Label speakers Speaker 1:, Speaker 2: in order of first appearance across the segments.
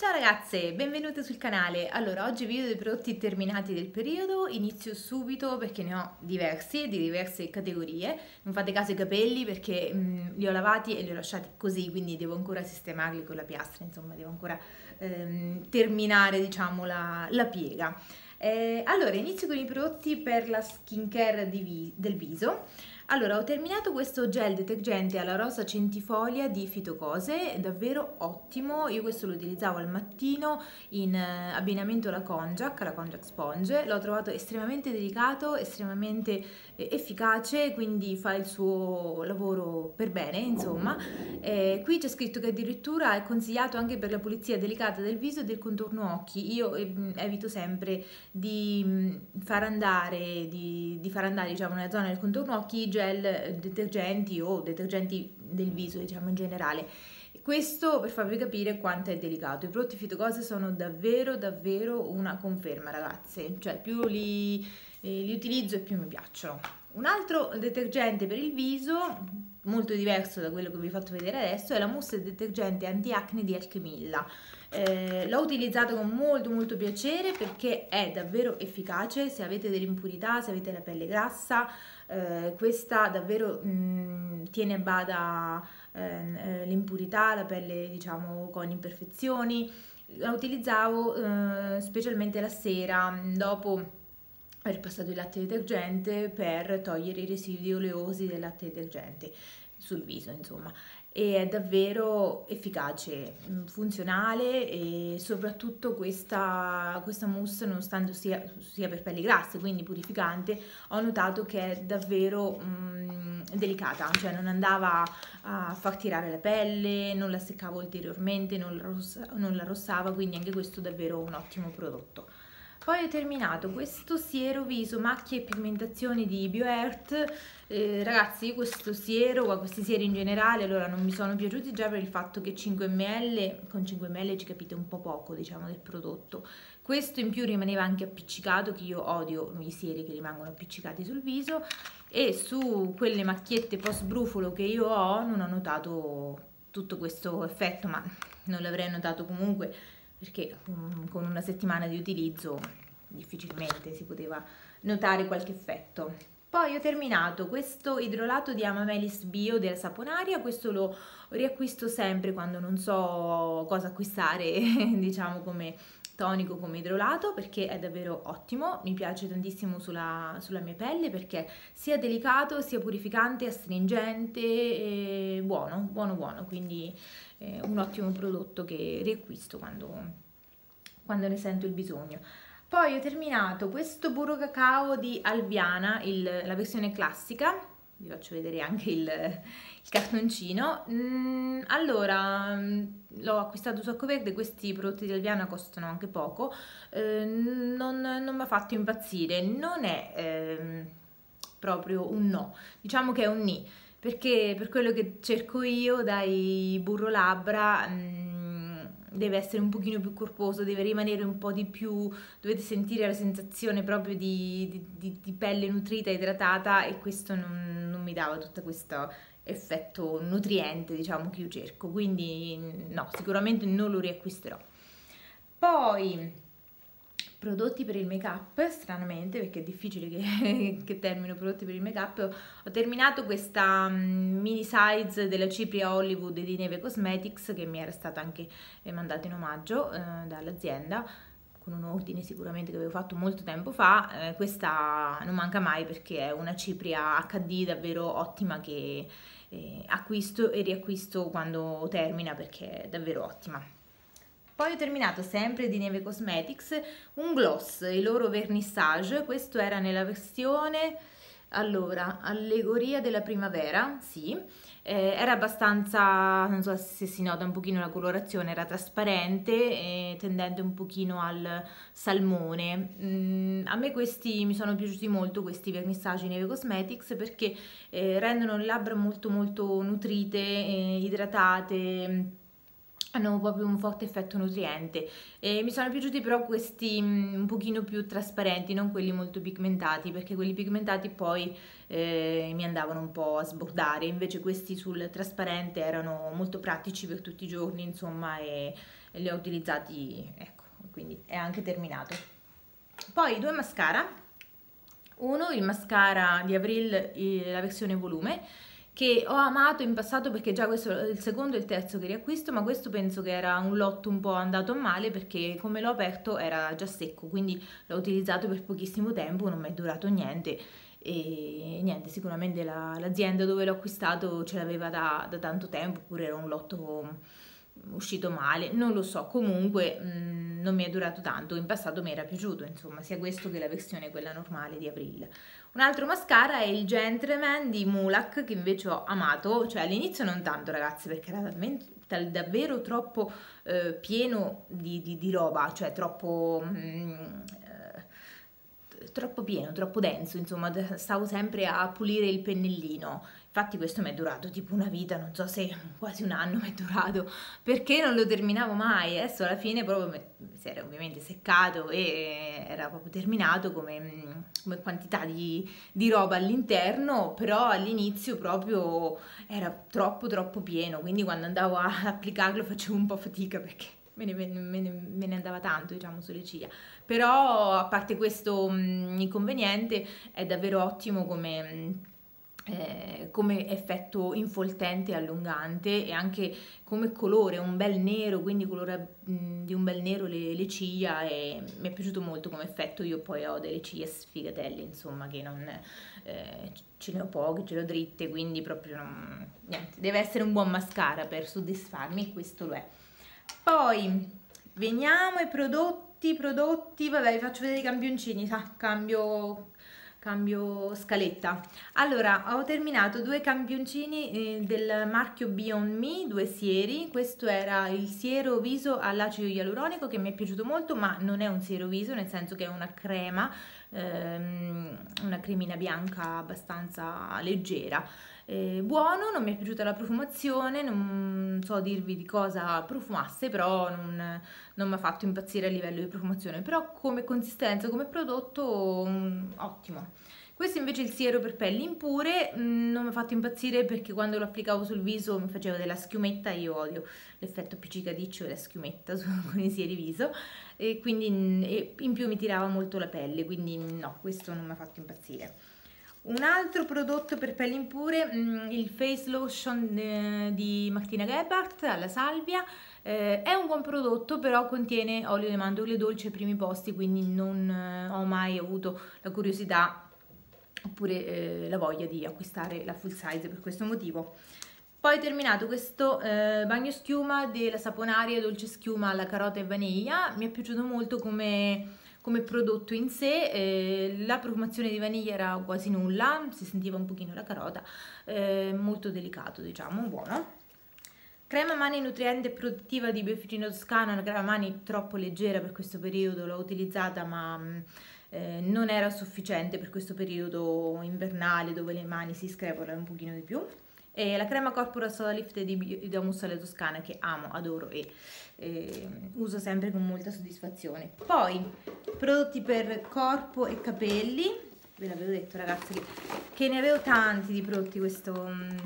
Speaker 1: Ciao ragazze, benvenute sul canale. Allora, oggi video dei prodotti terminati del periodo, inizio subito perché ne ho diversi, di diverse categorie. Non fate caso ai capelli perché mh, mm, li ho lavati e li ho lasciati così, quindi devo ancora sistemarli con la piastra, insomma, devo ancora ehm, terminare, diciamo, la, la piega. Eh, allora, inizio con i prodotti per la skincare vi del viso. Allora, ho terminato questo gel detergente alla rosa centifolia di Fitocose, davvero ottimo, io questo lo utilizzavo al mattino in eh, abbinamento alla Conjac, la Conjac Sponge, l'ho trovato estremamente delicato, estremamente eh, efficace, quindi fa il suo lavoro per bene, insomma. Eh, qui c'è scritto che addirittura è consigliato anche per la pulizia delicata del viso e del contorno occhi, io eh, evito sempre di mm, far andare, di, di far andare diciamo, nella zona del contorno occhi gel eh, detergenti o detergenti del viso diciamo in generale. Questo per farvi capire quanto è delicato. I prodotti fitocose sono davvero davvero una conferma ragazze. Cioè più li, eh, li utilizzo e più mi piacciono. Un altro detergente per il viso molto diverso da quello che vi ho fatto vedere adesso è la mousse detergente anti-acne di Alchemilla. Eh, l'ho utilizzato con molto molto piacere perché è davvero efficace. Se avete delle impurità, se avete la pelle grassa eh, questa davvero mh, mm, tiene a bada eh, l'impurità, la pelle diciamo con imperfezioni. La utilizzavo eh, specialmente la sera dopo passato il latte detergente per togliere i residui oleosi del latte detergente sul viso insomma. E è davvero efficace, mm, funzionale e soprattutto questa, questa mousse nonostante sia, sia, per pelli grasse quindi purificante ho notato che è davvero mm, delicata. Cioè non andava a far tirare la pelle non la seccava ulteriormente non la, rossa, non la rossava quindi anche questo è davvero un ottimo prodotto poi ho terminato questo siero viso macchie e pigmentazioni di BioEarth. Eh, ragazzi questo siero questi sieri in generale allora non mi sono piaciuti già per il fatto che 5 ml con 5 ml ci capite un po' poco diciamo del prodotto. Questo in più rimaneva anche appiccicato che io odio i sieri che rimangono appiccicati sul viso. E su quelle macchiette post brufolo che io ho non ho notato tutto questo effetto ma non l'avrei notato comunque perché um, con una settimana di utilizzo difficilmente si poteva notare qualche effetto. Poi ho terminato questo idrolato di Amamelis Bio della Saponaria, questo lo riacquisto sempre quando non so cosa acquistare, diciamo come tonico come idrolato perché è davvero ottimo, mi piace tantissimo sulla, sulla mia pelle perché sia delicato, sia purificante, astringente, buono, buono buono, quindi eh, un ottimo prodotto che riacquisto quando, quando ne sento il bisogno. Poi ho terminato questo burro cacao di Albiana, il, la versione classica, vi faccio vedere anche il, il cartoncino. Mm, allora, mm, l'ho acquistato su Accoverde, questi prodotti di Albiana costano anche poco, eh, non, non mi ha fatto impazzire, non è eh, proprio un no, diciamo che è un ni, perché per quello che cerco io dai burro labbra... Mm, deve essere un pochino più corposo, deve rimanere un po' di più, dovete sentire la sensazione proprio di, di, di pelle nutrita, idratata e questo non mi dava tutto questo effetto nutriente diciamo che io cerco, quindi no, sicuramente non lo riacquisterò. Poi prodotti per il make up stranamente perché è difficile che, che termino prodotti per il make up ho terminato questa um, mini size della Cipria Hollywood di Neve Cosmetics che mi era stata anche eh, mandata in omaggio eh, dall'azienda con un ordine sicuramente che avevo fatto molto tempo fa eh, questa non manca mai perché è una Cipria HD davvero ottima che eh, acquisto e riacquisto quando termina perché è davvero ottima. Poi ho terminato sempre di Neve Cosmetics un gloss, il loro vernissage, questo era nella versione, allora, allegoria della primavera, sì, eh, era abbastanza, non so se si nota un pochino la colorazione, era trasparente e tendente un pochino al salmone. Mm, a me questi mi sono piaciuti molto, questi vernissaggi Neve Cosmetics, perché eh, rendono le labbra molto molto nutrite, eh, idratate, hanno proprio un forte effetto nutriente. E mi sono piaciuti però questi mm, un pochino più trasparenti non quelli molto pigmentati perché quelli pigmentati poi eh, mi andavano un po' a sbordare. Invece questi sul trasparente erano molto pratici per tutti i giorni insomma e li ho utilizzati, ecco, quindi è anche terminato. Poi due mascara, uno il mascara di Avril, la versione volume, che ho amato in passato perché già questo è il secondo e il terzo che riacquisto, ma questo penso che era un lotto un po' andato male perché come l'ho aperto era già secco, quindi l'ho utilizzato per pochissimo tempo, non mi è durato niente. E niente, sicuramente la, l'azienda dove l'ho acquistato ce l'aveva da, da tanto tempo, oppure era un lotto uscito male, non lo so, comunque mh, mm, non mi è durato tanto, in passato mi era piaciuto, insomma, sia questo che la versione quella normale di April. Un altro mascara è il Gentleman di Mulak che invece ho amato, cioè all'inizio non tanto ragazzi perché era talmente, davvero troppo eh, pieno di, di, di, roba, cioè troppo... Mh, mm, eh, troppo pieno, troppo denso, insomma, stavo sempre a pulire il pennellino. Infatti questo mi è durato tipo una vita, non so se quasi un anno mi è durato, perché non lo terminavo mai. Adesso alla fine proprio si era ovviamente seccato e era proprio terminato come, come quantità di, di roba all'interno, però all'inizio proprio era troppo troppo pieno, quindi quando andavo a applicarlo facevo un po' fatica perché me ne, me ne, me ne andava tanto diciamo sulle ciglia. Però a parte questo mh, inconveniente è davvero ottimo come... Mh, eh, come effetto infoltente e allungante e anche come colore, un bel nero, quindi colore mh, di un bel nero le, le, ciglia e mi è piaciuto molto come effetto, io poi ho delle ciglia sfigatelle insomma che non eh, ce ne ho poche, ce le ho dritte, quindi proprio non, niente, deve essere un buon mascara per soddisfarmi, questo lo è. Poi veniamo ai prodotti, prodotti, vabbè vi faccio vedere i campioncini, sa, cambio cambio scaletta. Allora ho terminato due campioncini eh, del marchio Beyond Me due sieri. Questo era il siero viso all'acido ialuronico che mi è piaciuto molto ma non è un siero viso nel senso che è una crema ehm, una cremina bianca abbastanza leggera eh, buono, non mi è piaciuta la profumazione, non so dirvi di cosa profumasse, però non, non mi ha fatto impazzire a livello di profumazione, però come consistenza, come prodotto, um, ottimo. Questo invece è il siero per pelli impure, mm, non mi ha fatto impazzire perché quando lo applicavo sul viso mi faceva della schiumetta, io odio l'effetto appiccicadiccio della schiumetta con i sieri viso, e quindi mm, e in più mi tirava molto la pelle, quindi no, questo non mi ha fatto impazzire. Un altro prodotto per pelli impure, mm, il Face Lotion eh, di Martina Gebhardt alla salvia, eh, è un buon prodotto però contiene olio di mandorle dolci ai primi posti quindi non eh, ho mai avuto la curiosità oppure la voglia di acquistare la full size per questo motivo. Poi terminato questo eh, bagno schiuma della saponaria dolce schiuma alla carota e vaniglia, mi è piaciuto molto come come prodotto in sé, eh, la profumazione di vaniglia era quasi nulla, si sentiva un pochino la carota, eh, molto delicato diciamo, buono. Crema mani nutriente produttiva di Biofitino Toscana, una crema mani troppo leggera per questo periodo, l'ho utilizzata ma mm, eh, non era sufficiente per questo periodo invernale dove le mani si screpolano un pochino di più e la crema Corpora Soda Lift di Damussale Toscana che amo, adoro e eh, uso sempre con molta soddisfazione. Poi prodotti per corpo e capelli, ve l'avevo detto ragazzi che, che, ne avevo tanti di prodotti questo, mm,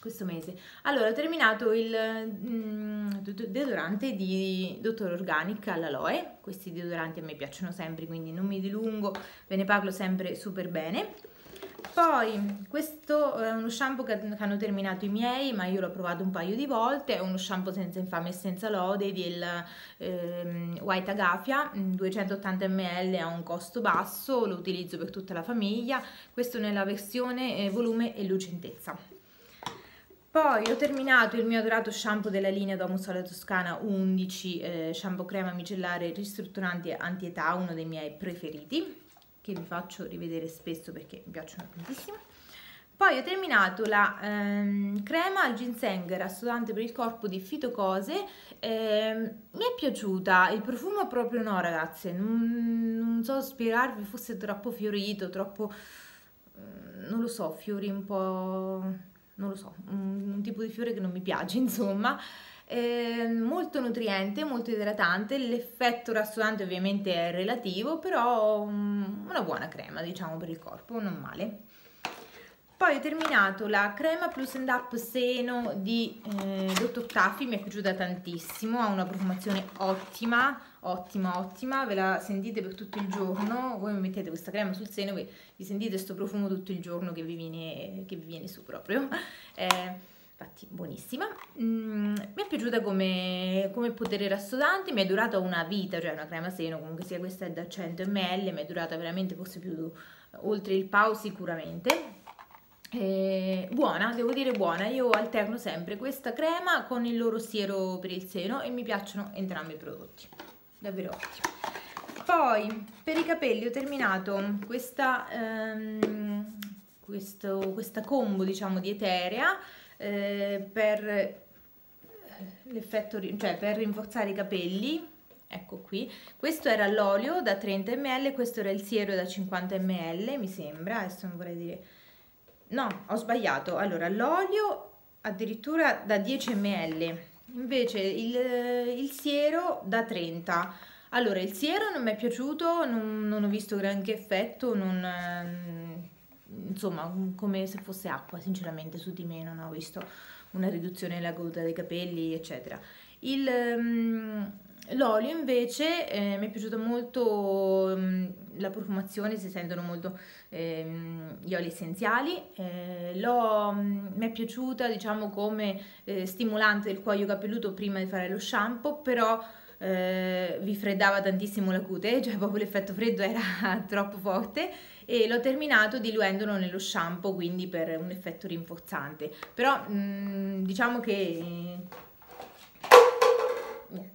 Speaker 1: questo mese. Allora ho terminato il mm, deodorante di Dottor Organic all'aloe, questi deodoranti a me piacciono sempre quindi non mi dilungo, ve ne parlo sempre super bene poi questo è uno shampoo che hanno terminato i miei ma io l'ho provato un paio di volte. È uno shampoo senza infame e senza lode del ehm, White Agafia. 280 ml ha un costo basso lo utilizzo per tutta la famiglia. Questo nella versione eh, volume e lucentezza. Poi ho terminato il mio adorato shampoo della linea Domus Sola Toscana 11 eh, shampoo crema micellare ristrutturante anti-età uno dei miei preferiti che vi faccio rivedere spesso perché mi piacciono tantissimo. Poi ho terminato la ehm, crema al ginseng rassodante per il corpo di Fitocose, eh, mi è piaciuta, il profumo proprio no ragazze, non, non so spiegarvi, fosse troppo fiorito, troppo, mm, non lo so, fiori un po', non lo so, un, un tipo di fiore che non mi piace insomma, eh, molto nutriente, molto idratante, l'effetto rassodante ovviamente è relativo, però um, una buona crema diciamo per il corpo, non male. poi ho terminato la crema plus and up seno di eh, Dr. Taffy, mi è piaciuta tantissimo, ha una profumazione ottima, ottima, ottima, ve la sentite per tutto il giorno, voi mettete questa crema sul seno e vi sentite questo profumo tutto il giorno che vi viene, che vi viene su proprio. Eh, infatti buonissima. Mm, mi è piaciuta come, come, potere rassodante mi è durata una vita cioè una crema seno comunque sia questa è da 100 ml mi è durata veramente forse più oltre il pau sicuramente. Eh, buona, devo dire buona, io alterno sempre questa crema con il loro siero per il seno e mi piacciono entrambi i prodotti, davvero ottimo. Poi per i capelli ho terminato questa, ehm, questo, questa combo diciamo di Eterea eh, per eh, l'effetto, cioè per rinforzare i capelli ecco qui. Questo era l'olio da 30 ml questo era il siero da 50 ml mi sembra adesso non vorrei dire. No ho sbagliato. Allora l'olio addirittura da 10 ml invece il, il, siero da 30 allora il siero non mi è piaciuto non, non ho visto granché effetto non, ehm, insomma come se fosse acqua sinceramente su di me non ho visto una riduzione della caduta dei capelli eccetera. Um, L'olio invece eh, mi è piaciuto molto mh, la profumazione, si sentono molto eh, gli oli essenziali, eh, mh, mi è piaciuta diciamo come eh, stimolante del cuoio capelluto prima di fare lo shampoo, però eh, vi freddava tantissimo la cute, cioè proprio l'effetto freddo era troppo forte e l'ho terminato diluendolo nello shampoo, quindi per un effetto rinforzante. Però mh, diciamo che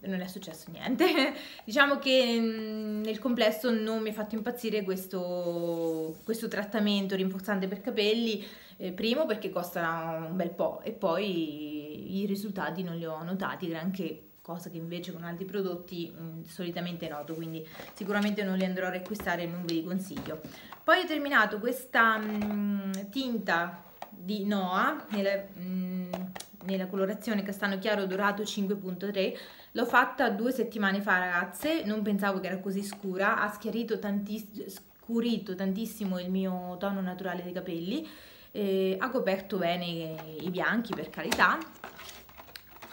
Speaker 1: non è successo niente. diciamo che mm, nel complesso non mi ha fatto impazzire questo, questo trattamento rinforzante per capelli, eh, primo perché costa un bel po' e poi i risultati non li ho notati granché cosa che invece con altri prodotti mh, mm, solitamente noto, quindi sicuramente non li andrò a riacquistare e non ve li consiglio. Poi ho terminato questa mh, mm, tinta di Noah nella, mh, nella colorazione castano chiaro dorato 5.3 L'ho fatta due settimane fa ragazze, non pensavo che era così scura, ha schiarito tantiss scurito tantissimo il mio tono naturale dei capelli, eh, ha coperto bene i bianchi per carità,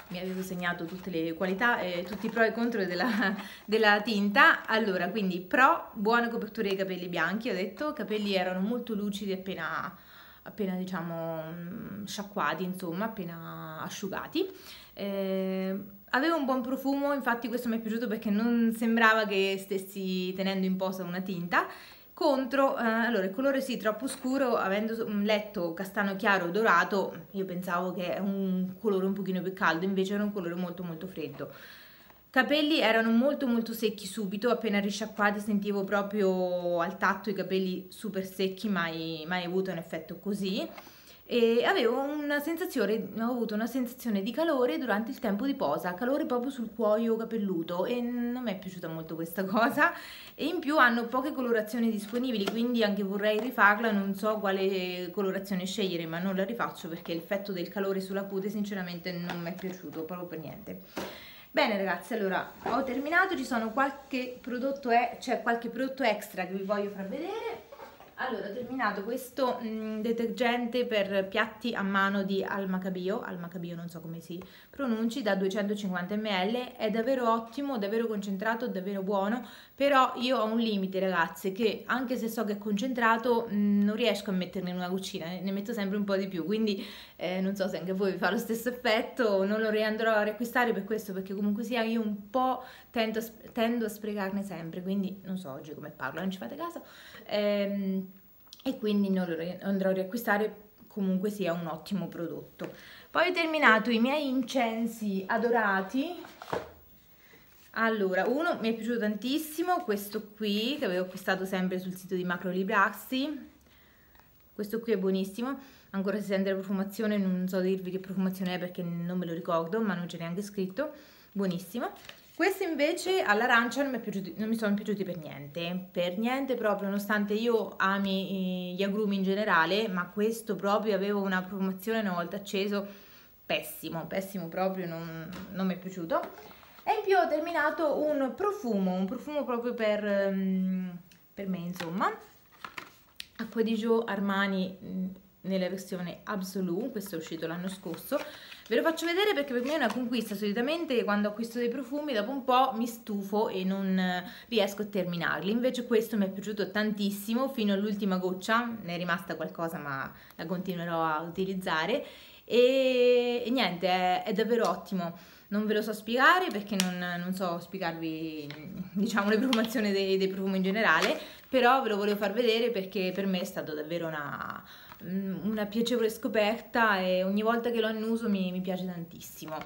Speaker 1: mi avevo segnato tutte le qualità e tutti i pro e contro della, della, tinta. Allora quindi pro buona copertura dei capelli bianchi ho detto. I capelli erano molto lucidi appena appena diciamo mm, sciacquati insomma appena asciugati. Eh, aveva un buon profumo, infatti questo mi è piaciuto perché non sembrava che stessi tenendo in posa una tinta. Contro, eh, allora il colore sì, troppo scuro, avendo un letto castano chiaro dorato, io pensavo che è un colore un pochino più caldo, invece era un colore molto molto freddo. Capelli erano molto molto secchi subito, appena risciacquati sentivo proprio al tatto i capelli super secchi, mai, mai avuto un effetto così e avevo una sensazione, ho avuto una sensazione di calore durante il tempo di posa, calore proprio sul cuoio capelluto e non mi è piaciuta molto questa cosa e in più hanno poche colorazioni disponibili quindi anche vorrei rifarla, non so quale colorazione scegliere ma non la rifaccio perché l'effetto del calore sulla cute sinceramente non mi è piaciuto proprio per niente. Bene ragazzi, allora ho terminato, ci sono qualche prodotto, c'è cioè qualche prodotto extra che vi voglio far vedere allora, ho terminato questo mh, detergente per piatti a mano di Almacabio, Almacabio non so come si pronunci, da 250 ml, è davvero ottimo, davvero concentrato, davvero buono, però io ho un limite ragazze che anche se so che è concentrato mh, non riesco a metterne in una cucina, ne metto sempre un po' di più, quindi eh, non so se anche voi vi fa lo stesso effetto, non lo riandrò a riacquistare per questo perché comunque sia io un po' tendo, tendo a sprecarne sempre, quindi non so oggi come parlo, non ci fate caso. Ehm, e quindi non lo andrò a riacquistare comunque sia un ottimo prodotto. Poi ho terminato i miei incensi adorati. Allora uno mi è piaciuto tantissimo questo qui che avevo acquistato sempre sul sito di Macro Librassi questo qui è buonissimo. Ancora si sente la profumazione non so dirvi che profumazione è perché non me lo ricordo ma non c'è neanche scritto. Buonissimo questi invece all'arancia non, non, mi sono piaciuti per niente, per niente proprio, nonostante io ami gli agrumi in generale, ma questo proprio avevo una promozione una volta acceso, pessimo, pessimo proprio, non, non mi è piaciuto. E in più ho terminato un profumo, un profumo proprio per, mm, per me insomma, Acqua di Gio Armani mm, nella versione Absolute, questo è uscito l'anno scorso. Ve lo faccio vedere perché per me è una conquista, solitamente quando acquisto dei profumi dopo un po' mi stufo e non riesco a terminarli, invece questo mi è piaciuto tantissimo. Fino all'ultima goccia, ne è rimasta qualcosa ma la continuerò a utilizzare. E, e niente, è, è davvero ottimo. Non ve lo so spiegare perché non, non so spiegarvi diciamo le profumazioni dei, dei, profumi in generale però ve lo volevo far vedere perché per me è stata davvero una, una piacevole scoperta e ogni volta che lo annuso mi, mi piace tantissimo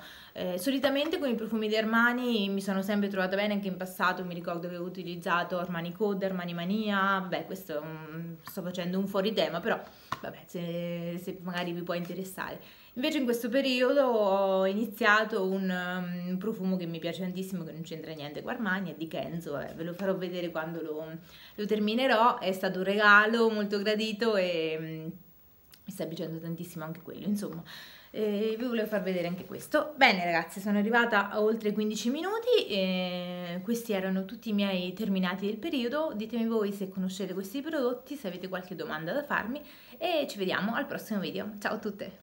Speaker 1: eh, solitamente con i profumi di Armani mi sono sempre trovata bene anche in passato mi ricordo che avevo utilizzato Armani Code, Armani Mania vabbè questo um, sto facendo un fuori tema però vabbè se, se magari vi può interessare Invece in questo periodo ho iniziato un, um, un profumo che mi piace tantissimo, che non c'entra niente con Armani, è di Kenzo, eh, ve lo farò vedere quando lo, lo, terminerò, è stato un regalo molto gradito e um, mi sta piacendo tantissimo anche quello, insomma. E vi volevo far vedere anche questo. Bene ragazzi, sono arrivata a oltre 15 minuti, e questi erano tutti i miei terminati del periodo, ditemi voi se conoscete questi prodotti, se avete qualche domanda da farmi e ci vediamo al prossimo video. Ciao a tutte!